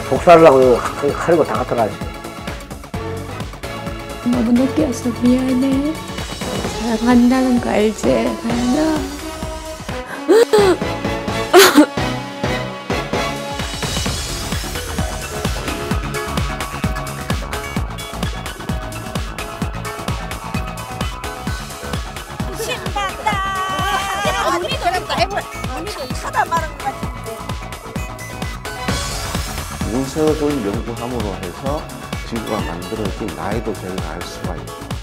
복사를 하고 하려고 다 갖다 놨지. 너무 늦게 와서 미안해. 사랑한다는 거 알지, 가연아? 신난다. 언니도 했다 해볼. 언니도 하다 말은 것 같은데. 문서를 연구함으로 해서 지구가 만들어진 나이도 저희가 알 수가 있고